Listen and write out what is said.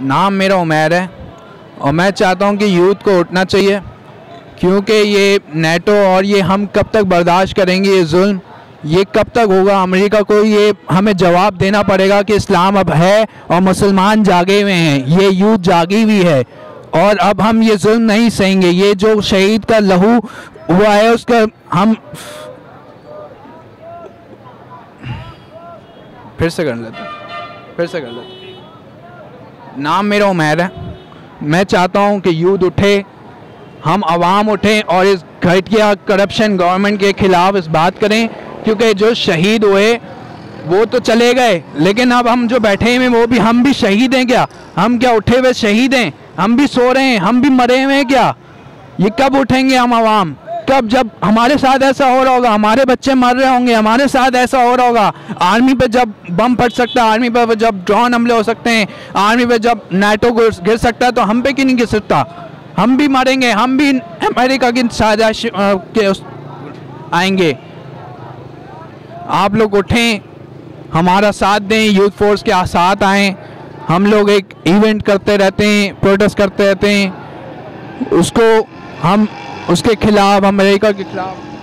नाम मेरा उमैर है और मैं चाहता हूँ कि यूथ को उठना चाहिए, क्योंकि ये नेटो और ये हम कब तक बर्दाश्त करेंगे ये जुल्म? ये कब तक होगा? अमेरिका को ये हमें जवाब देना पड़ेगा कि इस्लाम अब है और मुसलमान जागे हुए हैं, ये यूथ जागी हुई है। और अब हम ये जुल्म नहीं सहेंगे, ये जो शहीद का लहू हुआ है, उसका हम फिर से कर लेते फिर से कर लेते। नाम मेरा उमैर है। मैं चाहता हूँ कि यूथ उठे, हम आवाम उठें और इस घटिया करप्शन गवर्नमेंट के खिलाफ इस बात करें, क्योंकि जो शहीद हुए, वो तो चले गए, लेकिन अब हम जो बैठे हैं, वो भी हम भी शहीद हैं क्या? हम क्या उठे हुए शहीद हैं? हम भी सो रहे हैं, हम भी मरे हुए हैं क्या? ये कब उठेंगे हम आवाम कब जब हमारे साथ ऐसा हो रहा होगा, हमारे बच्चे मर रहे होंगे, हमारे साथ ऐसा हो रहा होगा, आर्मी पे जब बम फट सकता है, आर्मी पे जब ड्रोन हमले हो सकते हैं, आर्मी पे जब नाटो गिर सकता है तो हम पे क्यों नहीं गिर सकता? हम भी मरेंगे, हम भी अमेरिका की साजिश के आएँगे। आप लोग उठें, हमारा साथ दें यूथ फोर्स के साथ आएँ, हम लोग एक इवेंट करते रहते हैं प्रोटेस्ट करते रहते हैं, उसको हम उसके खिलाफ अमेरिका के खिलाफ।